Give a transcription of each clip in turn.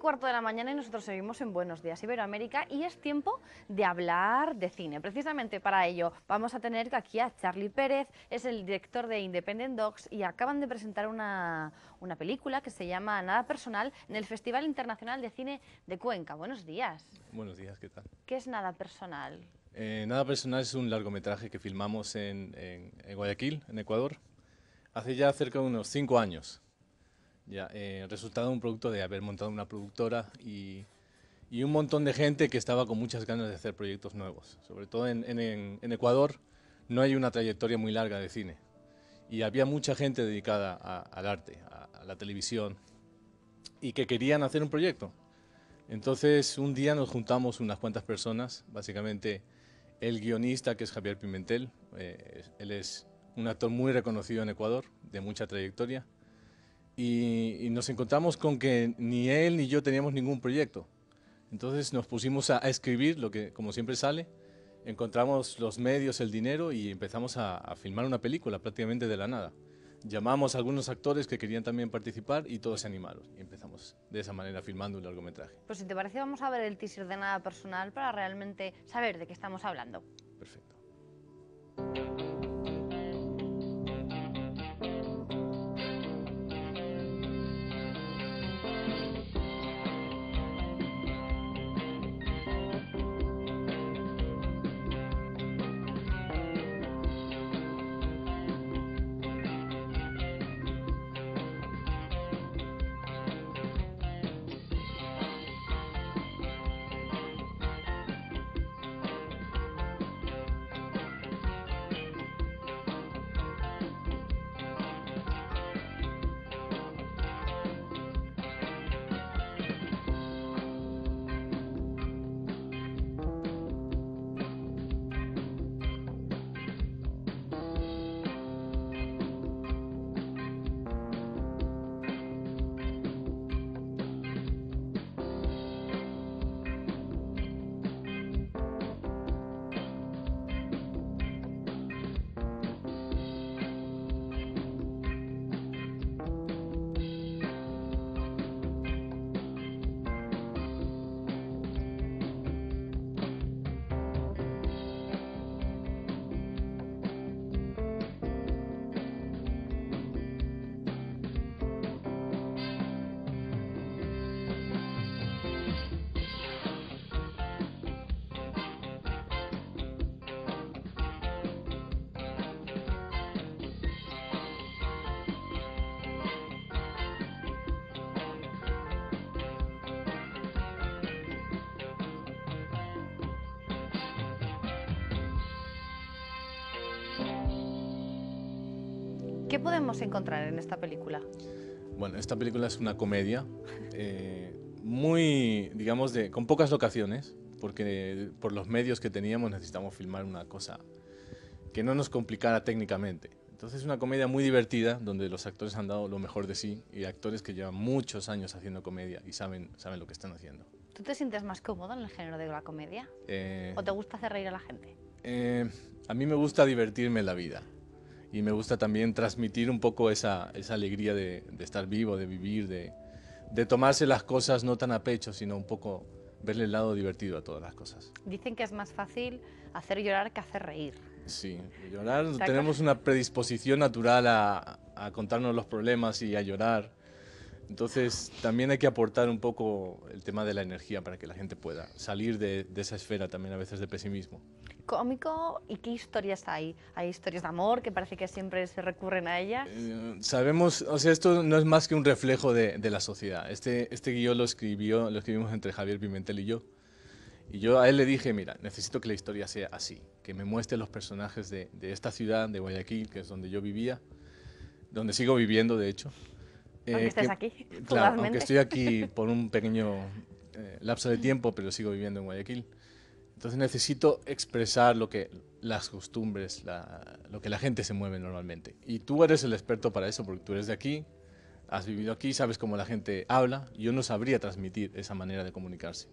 12 y cuarto de la mañana y nosotros seguimos en Buenos Días Iberoamérica y es tiempo de hablar de cine. Precisamente para ello vamos a tener aquí a Charlie Pérez, es el director de Independent Dogs y acaban de presentar una, una película que se llama Nada Personal en el Festival Internacional de Cine de Cuenca. Buenos días. Buenos días, ¿qué tal? ¿Qué es Nada Personal? Eh, Nada Personal es un largometraje que filmamos en, en, en Guayaquil, en Ecuador, hace ya cerca de unos cinco años. Ya, eh, resultado un producto de haber montado una productora y, y, un montón de gente que estaba con muchas ganas de hacer proyectos nuevos. Sobre todo en, en, en Ecuador no hay una trayectoria muy larga de cine y había mucha gente dedicada a, al arte, a, a, la televisión y que querían hacer un proyecto. Entonces un día nos juntamos unas cuantas personas, básicamente el guionista que es Javier Pimentel, eh, él es un actor muy reconocido en Ecuador, de mucha trayectoria, y, y, nos encontramos con que ni él ni yo teníamos ningún proyecto. Entonces nos pusimos a, a, escribir lo que, como siempre sale, encontramos los medios, el dinero y empezamos a, a, filmar una película prácticamente de la nada. Llamamos a algunos actores que querían también participar y todos se animaron. Y empezamos de esa manera filmando un largometraje. Pues si te parece vamos a ver el teaser de Nada Personal para realmente saber de qué estamos hablando. Perfecto. ¿Qué podemos encontrar en esta película? Bueno, esta película es una comedia eh, muy, digamos, de, con pocas locaciones, porque por los medios que teníamos necesitamos filmar una cosa que no nos complicara técnicamente. Entonces es una comedia muy divertida, donde los actores han dado lo mejor de sí, y actores que llevan muchos años haciendo comedia y saben, saben lo que están haciendo. ¿Tú te sientes más cómodo en el género de la comedia? Eh, ¿O te gusta hacer reír a la gente? Eh, a mí me gusta divertirme en la vida y me gusta también transmitir un poco esa, esa alegría de, de, estar vivo, de vivir, de, de, tomarse las cosas no tan a pecho, sino un poco verle el lado divertido a todas las cosas. Dicen que es más fácil hacer llorar que hacer reír. Sí, llorar, tenemos una predisposición natural a, a contarnos los problemas y a llorar. Entonces también hay que aportar un poco el tema de la energía para que la gente pueda salir de, de esa esfera también a veces de pesimismo cómico y qué historias hay? ¿Hay historias de amor que parece que siempre se recurren a ellas? Eh, sabemos, o sea, esto no es más que un reflejo de, de, la sociedad. Este, este guion lo, escribió, lo escribimos entre Javier Pimentel y yo. Y yo a él le dije, mira, necesito que la historia sea así, que me muestre los personajes de, de esta ciudad, de Guayaquil, que es donde yo vivía, donde sigo viviendo, de hecho. Aunque eh, estés que, aquí, Claro, aunque estoy aquí por un pequeño eh, lapso de tiempo, pero sigo viviendo en Guayaquil. Entonces necesito expresar lo que las costumbres, la, lo que la gente se mueve normalmente. Y tú eres el experto para eso, porque tú eres de aquí, has vivido aquí, sabes cómo la gente habla. Yo no sabría transmitir esa manera de comunicarse.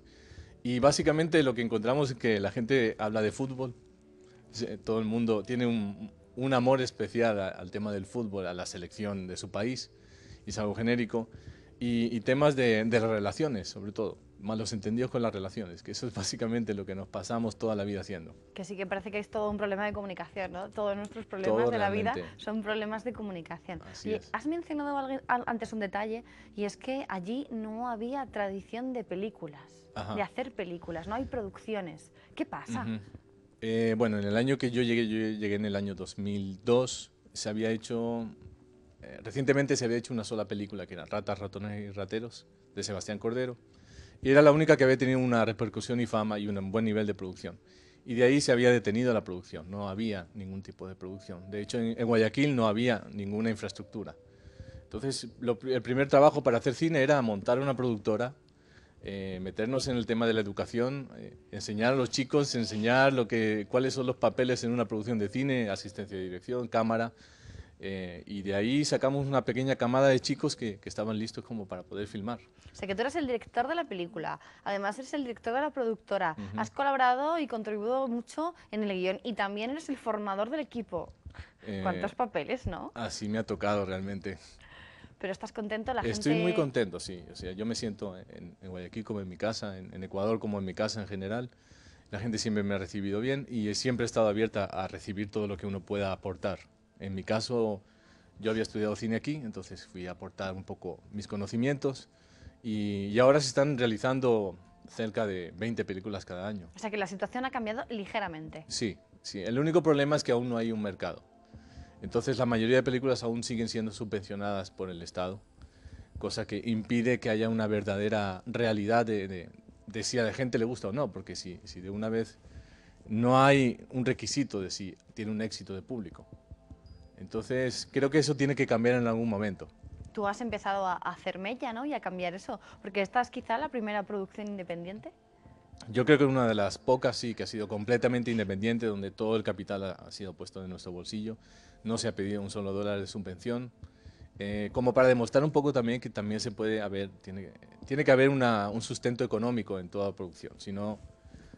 Y básicamente lo que encontramos es que la gente habla de fútbol. Todo el mundo tiene un, un amor especial al tema del fútbol, a la selección de su país, y es algo genérico. y, y temas de, de relaciones, sobre todo, malos entendidos con las relaciones, que eso es básicamente lo que nos pasamos toda la vida haciendo. Que sí que parece que es todo un problema de comunicación, ¿no? Todos nuestros problemas Todo de la vida realmente. son problemas de comunicación. Así Y es. has mencionado antes un detalle y es que allí no había tradición de películas, Ajá. de hacer películas, no hay producciones. ¿Qué pasa? Ujú. Eh, bueno, en el año que yo llegué, yo llegué en el año 2002, se había hecho, eh, recientemente se había hecho una sola película que era Ratas, Ratones y Rateros, de Sebastián Cordero, y era la única que había tenido una repercusión y fama y un buen nivel de producción. Y de ahí se había detenido la producción, no había ningún tipo de producción. De hecho, en, Guayaquil no había ninguna infraestructura. Entonces, el primer trabajo para hacer cine era montar una productora, eh, meternos en el tema de la educación, eh, enseñar a los chicos, enseñar lo que, cuáles son los papeles en una producción de cine, asistencia de dirección, cámara, eh, y de ahí sacamos una pequeña camada de chicos que, que estaban listos como para poder filmar. O sea, que tú eres el director de la película, además eres el director de la productora, has colaborado y contribuido mucho en el guion y también eres el formador del equipo. Eh, ¿Cuántos papeles, no? Así me ha tocado realmente. Pero estás contento, la Estoy gente... muy contento, sí. O sea, yo me siento en, en Guayaquil como en mi casa, en, en Ecuador como en mi casa en general. La gente siempre me ha recibido bien y siempre he estado abierta a recibir todo lo que uno pueda aportar. En mi caso, yo había estudiado cine aquí, entonces fui a aportar un poco mis conocimientos y, y ahora se están realizando cerca de 20 películas cada año. O sea, que la situación ha cambiado ligeramente. Sí, sí. El único problema es que aún no hay un mercado. Entonces la mayoría de películas aún siguen siendo subvencionadas por el Estado, cosa que impide que haya una verdadera realidad de, de- de si a la gente le gusta o no, porque si, si de una vez no hay un requisito de si tiene un éxito de público. Entonces creo que eso tiene que cambiar en algún momento. Tú has empezado a hacer mella, ¿no? Y a cambiar eso, porque esta es quizá la primera producción independiente. Yo creo que una de las pocas sí que ha sido completamente independiente, donde todo el capital ha, ha sido puesto en nuestro bolsillo, no se ha pedido un solo dólar de subvención, eh, como para demostrar un poco también que también se puede haber, tiene, tiene que haber una- un sustento económico en toda producción, si no,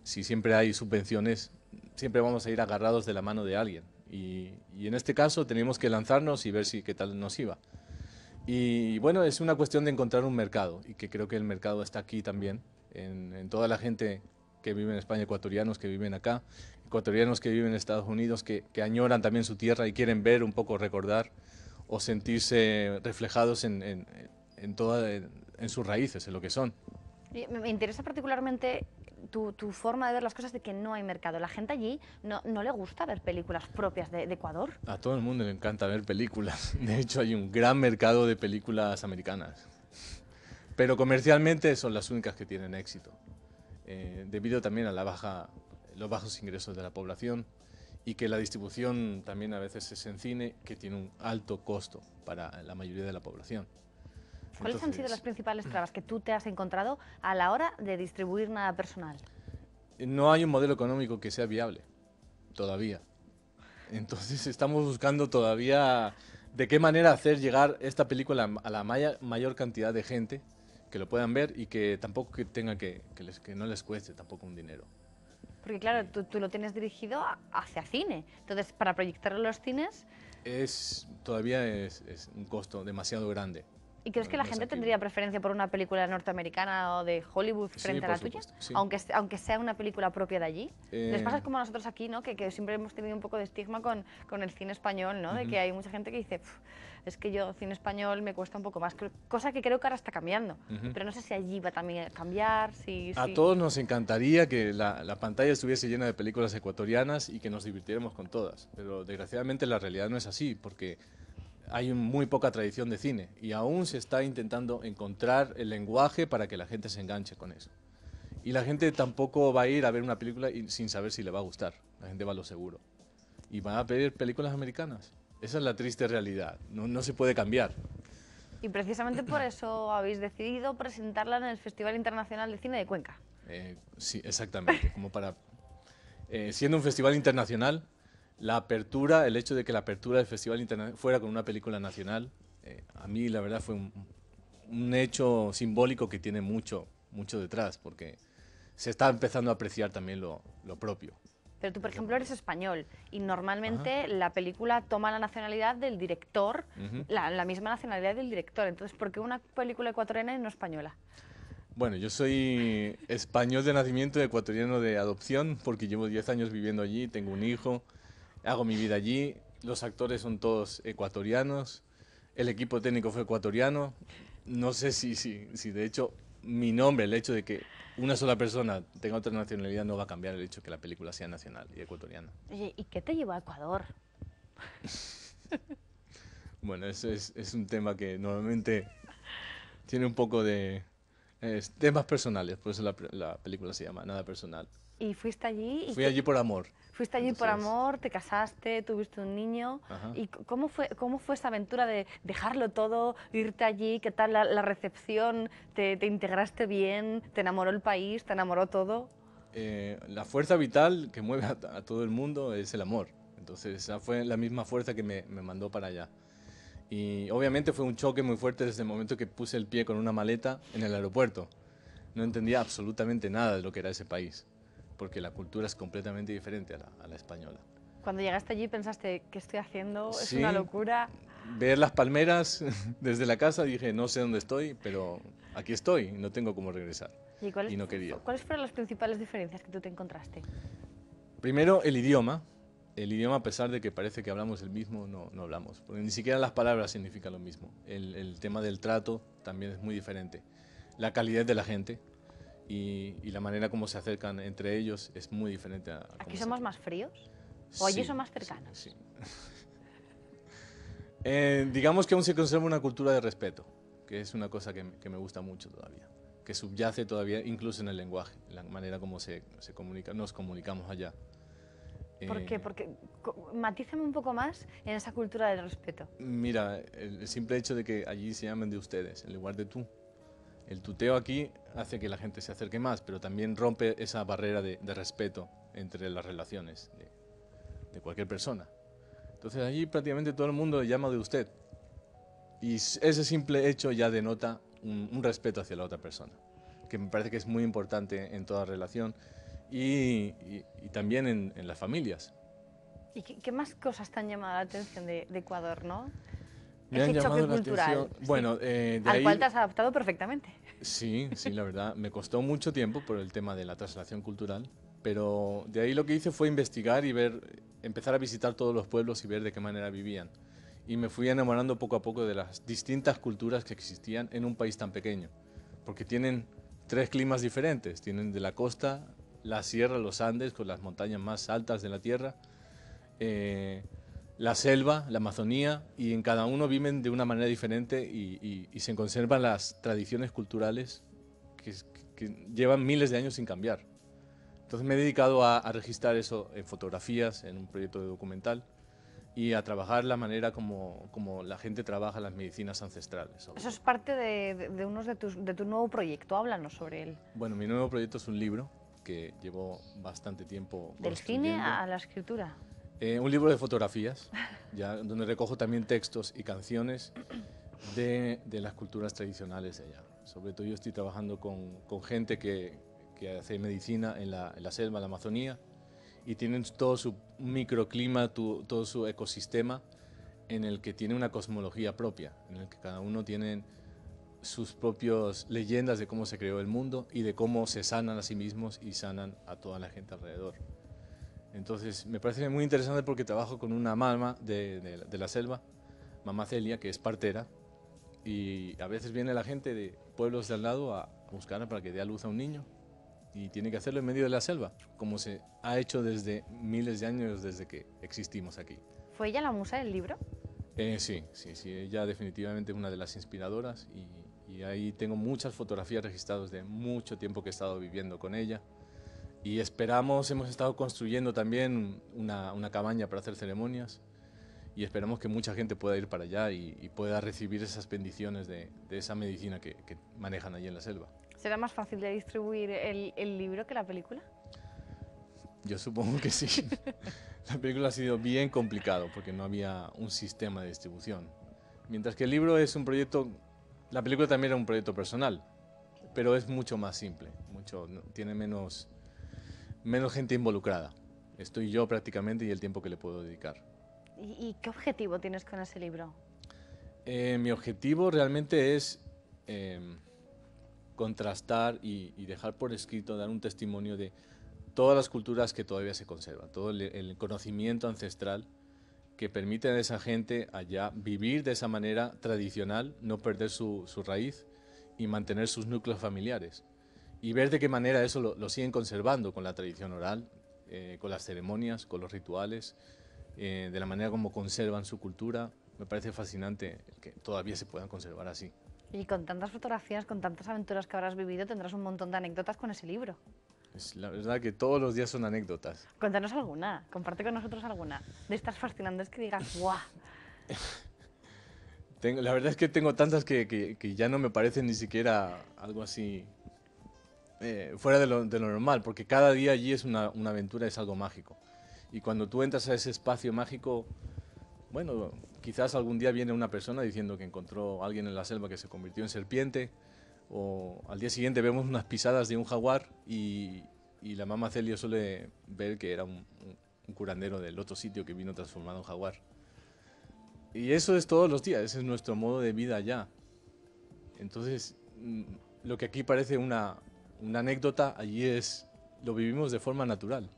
si siempre hay subvenciones, siempre vamos a ir agarrados de la mano de alguien. Y, en este caso tenemos que lanzarnos y ver si qué tal nos iba. Y bueno, es una cuestión de encontrar un mercado y que creo que el mercado está aquí también, en, toda la gente que vive en España, ecuatorianos que viven acá, ecuatorianos que viven en Estados Unidos, que, que añoran también su tierra y quieren ver un poco, recordar o sentirse reflejados en, en, en, toda, en, sus raíces, en lo que son. Me interesa particularmente tu, tu forma de ver las cosas de que no hay mercado. La gente allí no, no le gusta ver películas propias de, de Ecuador. A todo el mundo le encanta ver películas. De hecho, hay un gran mercado de películas americanas. Pero comercialmente son las únicas que tienen éxito. Eh, debido también a la baja, los bajos ingresos de la población y que la distribución también a veces es en cine, que tiene un alto costo para la mayoría de la población. ¿Cuáles han sido las principales trabas que tú te has encontrado a la hora de distribuir nada personal? No hay un modelo económico que sea viable, todavía. Entonces estamos buscando todavía de qué manera hacer llegar esta película a la maya- mayor cantidad de gente que lo puedan ver y que tampoco que tenga que, que, les- que no les cueste tampoco un dinero. Porque claro, tú, tú lo tienes dirigido hacia cine. Entonces, para proyectarlo en los cines, Es, todavía es, es un costo demasiado grande. ¿Y crees que la gente asequible. tendría preferencia por una película norteamericana o de Hollywood Sí, frente a por la tuya? sí. Aunque, aunque sea una película propia de allí. Les Eh, pasa como a nosotros aquí, ¿no? Que, que siempre hemos tenido un poco de estigma con, con el cine español, ¿no? De que hay mucha gente que dice, "Pf, es que yo cine español me cuesta un poco más. Cosa que creo que ahora está cambiando. Ujú. Pero no sé si allí va también a cambiar, si... A si- todos nos encantaría que la, la pantalla estuviese llena de películas ecuatorianas y que nos divirtiéramos con todas, pero desgraciadamente la realidad no es así, porque hay muy poca tradición de cine y aún se está intentando encontrar el lenguaje para que la gente se enganche con eso. Y la gente tampoco va a ir a ver una película sin saber si le va a gustar, la gente va a lo seguro. Y van a pedir películas americanas. Esa es la triste realidad, no, no se puede cambiar. Y precisamente por eso habéis decidido presentarla en el Festival Internacional de Cine de Cuenca. Eh, sí, exactamente. Como para, eh, siendo un festival internacional, la apertura, el hecho de que la apertura del festival internacional fuera con una película nacional, eh, a mí la verdad fue un, un hecho simbólico que tiene mucho, mucho detrás, porque se está empezando a apreciar también lo, lo propio. Pero tú, por ejemplo, eres español y normalmente la película toma la nacionalidad del director, Ujú. la, la misma nacionalidad del director. Entonces, ¿por qué una película ecuatoriana y no española? Bueno, yo soy español de nacimiento, ecuatoriano de adopción, porque llevo 10 años viviendo allí, tengo un hijo, hago mi vida allí, los actores son todos ecuatorianos, el equipo técnico fue ecuatoriano, no sé si, si, si de hecho mi nombre, el hecho de que una sola persona tenga otra nacionalidad no va a cambiar el hecho de que la película sea nacional y ecuatoriana. Oye, ¿y qué te llevó a Ecuador? Bueno, eso es, es un tema que normalmente tiene un poco de es temas personales, por eso la, la película se llama Nada Personal. Y fuiste allí y Fui allí por amor. Fuiste allí por Entonces- amor, te casaste, tuviste un niño. Ajá. ¿Y cómo fue, cómo fue esa aventura de dejarlo todo, irte allí? ¿Qué tal la, la recepción? ¿Te, te integraste bien? ¿Te enamoró el país? ¿Te enamoró todo? Eh, la fuerza vital que mueve a, a todo el mundo es el amor. Entonces, esa fue la misma fuerza que me, me mandó para allá. Y obviamente fue un choque muy fuerte desde el momento que puse el pie con una maleta en el aeropuerto. No entendía absolutamente nada de lo que era ese país, porque la cultura es completamente diferente a la, a la española. Cuando llegaste allí pensaste, ¿qué estoy haciendo? Es Sí. una locura. Ver las palmeras desde la casa dije, no sé dónde estoy, pero aquí estoy, no tengo cómo regresar. ¿Y cuáles, Y no quería. ¿Cuáles fueron las principales diferencias que tú te encontraste? Primero, el idioma. El idioma, a pesar de que parece que hablamos el mismo, no, no hablamos. Porque ni siquiera las palabras significan lo mismo. El, el tema del trato también es muy diferente. La calidad de la gente y, y la manera como se acercan entre ellos es muy diferente a, a ¿Aquí somos más fríos? ¿O allí Sí, son más sí, cercanos? sí. Eh, digamos que aún se conserva una cultura de respeto, que es una cosa que, me- que me gusta mucho todavía, que subyace todavía incluso en el lenguaje, en la manera como se, se comunica, nos comunicamos allá. ¿Por Eh, qué? Porque matízame un poco más en esa cultura del respeto. Mira, el simple hecho de que allí se llamen de ustedes en lugar de tú. El tuteo aquí hace que la gente se acerque más, pero también rompe esa barrera de, respeto entre las relaciones de, cualquier persona. Entonces allí prácticamente todo el mundo llama de usted. Y ese simple hecho ya denota un, respeto hacia la otra persona, que me parece que es muy importante en toda relación y, también en, las familias. ¿Y qué, más cosas te han llamado la atención de Ecuador, no? Me han Ese choque llamado la cultural, atención-. Bueno, eh, de Al ahí- cual te has adaptado perfectamente. Sí, sí, la verdad. Me costó mucho tiempo por el tema de la traslación cultural, pero de ahí lo que hice fue investigar y ver, empezar a visitar todos los pueblos y ver de qué manera vivían. Y me fui enamorando poco a poco de las distintas culturas que existían en un país tan pequeño, porque tienen tres climas diferentes. Tienen de la costa, la sierra, los Andes, con las montañas más altas de la tierra, eh, la selva, la Amazonía, y en cada uno viven de una manera diferente y, y- y se conservan las tradiciones culturales que, llevan miles de años sin cambiar. Entonces me he dedicado a, a registrar eso en fotografías, en un proyecto de documental, y a trabajar la manera como, como la gente trabaja las medicinas ancestrales. Eso es parte de, de, unos de, tus, de tu nuevo proyecto. Háblanos sobre él. Bueno, mi nuevo proyecto es un libro que llevo bastante tiempo Del cine a la escritura. Eh, un libro de fotografías, ya, donde recojo también textos y canciones de, de las culturas tradicionales allá. Sobre todo yo estoy trabajando con, con gente que, que hace medicina en la, en la selva, en la Amazonía, y tienen todo su microclima, tu- todo su ecosistema en el que tiene una cosmología propia, en el que cada uno tiene sus propias leyendas de cómo se creó el mundo y de cómo se sanan a sí mismos y sanan a toda la gente alrededor. Entonces, me parece muy interesante porque trabajo con una mamá de, de- de la selva, mamá Celia, que es partera, y a veces viene la gente de pueblos de al lado a buscar para que dé a luz a un niño, y tiene que hacerlo en medio de la selva, como se ha hecho desde miles de años desde que existimos aquí. ¿Fue ella la musa del libro? Eh, sí, sí, sí, ella definitivamente es una de las inspiradoras y, y ahí tengo muchas fotografías registradas de mucho tiempo que he estado viviendo con ella y esperamos, hemos estado construyendo también una, una cabaña para hacer ceremonias y esperamos que mucha gente pueda ir para allá y, y pueda recibir esas bendiciones de, de esa medicina que, que manejan allí en la selva. ¿Será más fácil de distribuir el, el libro que la película? Yo supongo que sí. La película ha sido bien complicado porque no había un sistema de distribución. Mientras que el libro es un proyecto, la película también era un proyecto personal, pero es mucho más simple, mucho, tiene menos, menos gente involucrada. estoy yo prácticamente y el tiempo que le puedo dedicar. ¿Y, qué objetivo tienes con ese libro? Eh, mi objetivo realmente es em, contrastar y, dejar por escrito, dar un testimonio de todas las culturas que todavía se conservan, todo el, conocimiento ancestral que permite a esa gente allá vivir de esa manera tradicional, no perder su, raíz y mantener sus núcleos familiares. Y ver de qué manera eso lo, siguen conservando con la tradición oral, eh, con las ceremonias, con los rituales, eh, de la manera como conservan su cultura. Me parece fascinante que todavía se puedan conservar así. Y con tantas fotografías, con tantas aventuras que habrás vivido, tendrás un montón de anécdotas con ese libro. Es la verdad que todos los días son anécdotas. Cuéntanos alguna, comparte con nosotros alguna. De estas fascinantes que digas, ¡guau! tengo, la verdad es que tengo tantas que, que, ya no me parecen ni siquiera algo así eh, fuera de lo, de lo, normal, porque cada día allí es una, una aventura, es algo mágico. Y cuando tú entras a ese espacio mágico, bueno, quizás algún día viene una persona diciendo que encontró a alguien en la selva que se convirtió en serpiente, o al día siguiente vemos unas pisadas de un jaguar y, la mamá Celio suele ver que era un, curandero del otro sitio que vino transformado en jaguar. Y eso es todos los días, ese es nuestro modo de vida allá. Entonces, mm, lo que aquí parece una, una anécdota, allí es, lo vivimos de forma natural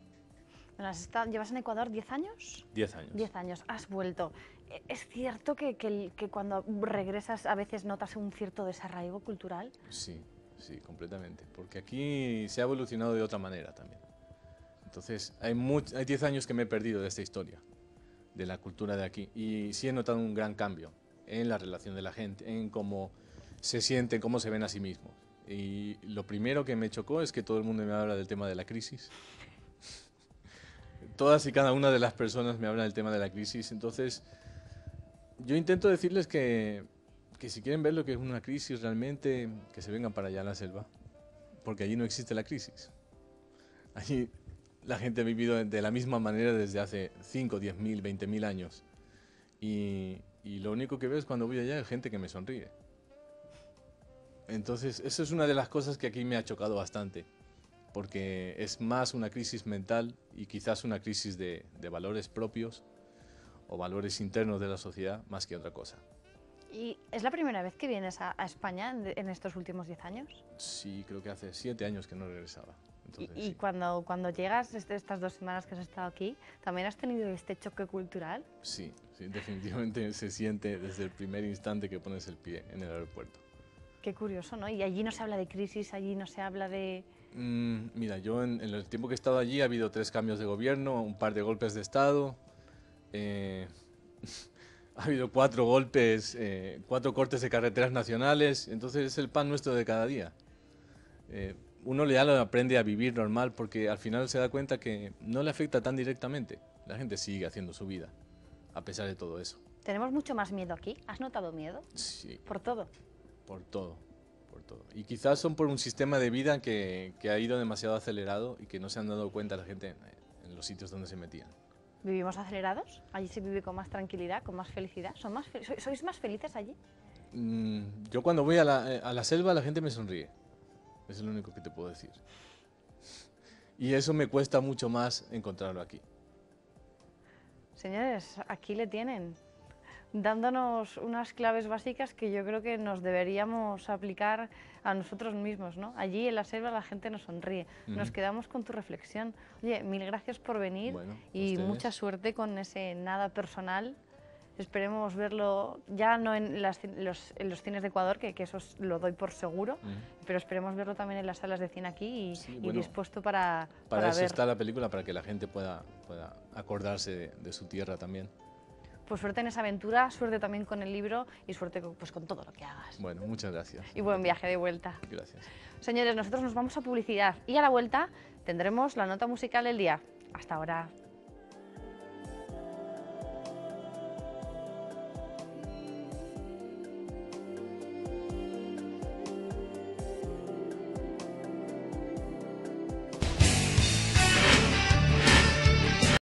llevas en Ecuador 10 años? 10 años. 10 años, has vuelto. E, ¿Es cierto que, que, cuando regresas a veces notas un cierto desarraigo cultural? Sí, sí, completamente. Porque aquí se ha evolucionado de otra manera también. Entonces, hay 10 hay años que me he perdido de esta historia, de la cultura de aquí. Y sí he notado un gran cambio en la relación de la gente, en cómo se sienten, cómo se ven a sí mismos. Y lo primero que me chocó es que todo el mundo me habla del tema de la crisis todas y cada una de las personas me hablan del tema de la crisis. Entonces, yo intento decirles que, que si quieren ver lo que es una crisis realmente, que se vengan para allá a la selva, porque allí no existe la crisis. Allí la gente ha vivido de la misma manera desde hace 5, 10 mil, 20 mil años. Y, lo único que veo es cuando voy allá es gente que me sonríe. Entonces, eso es una de las cosas que aquí me ha chocado bastante porque es más una crisis mental y quizás una crisis de, valores propios o valores internos de la sociedad más que otra cosa. ¿Y es la primera vez que vienes a, España en, estos últimos 10 años? Sí, creo que hace 7 años que no regresaba. ¿Y, cuando, cuando llegas, este, estas dos semanas que has estado aquí, también has tenido este choque cultural? Sí, sí, definitivamente se siente desde el primer instante que pones el pie en el aeropuerto. Qué curioso, ¿no? Y allí no se habla de crisis, allí no se habla de... Mm, mira, yo en, el tiempo que he estado allí ha habido tres cambios de gobierno, un par de golpes de Estado, eh, ha habido cuatro golpes, eh, cuatro cortes de carreteras nacionales, entonces es el pan nuestro de cada día. Eh, uno ya lo aprende a vivir normal porque al final se da cuenta que no le afecta tan directamente. La gente sigue haciendo su vida, a pesar de todo eso. ¿Tenemos mucho más miedo aquí? ¿Has notado miedo? Sí. ¿Por todo? Por todo. Y quizás son por un sistema de vida que, ha ido demasiado acelerado y que no se han dado cuenta la gente en, los sitios donde se metían. ¿Vivimos acelerados? ¿Allí se vive con más tranquilidad, con más felicidad? ¿Son más ¿Sois más felices allí? Mm, yo cuando voy a la, eh, a la selva la gente me sonríe. Es lo único que te puedo decir. Y eso me cuesta mucho más encontrarlo aquí. Señores, aquí le tienen dándonos unas claves básicas que yo creo que nos deberíamos aplicar a nosotros mismos. ¿no? Allí en la selva la gente nos sonríe. Nos quedamos con tu reflexión. Oye, mil gracias por venir y mucha suerte con ese nada personal. Esperemos verlo ya no en, los, cines de Ecuador, que, eso lo doy por seguro, pero esperemos verlo también en las salas de cine aquí y, dispuesto para, para, eso está la película, para que la gente pueda, pueda acordarse de su tierra también pues suerte en esa aventura, suerte también con el libro y suerte pues, con todo lo que hagas. Bueno, muchas gracias. Y buen viaje de vuelta. Gracias. Señores, nosotros nos vamos a publicidad y a la vuelta tendremos la nota musical del día. Hasta ahora.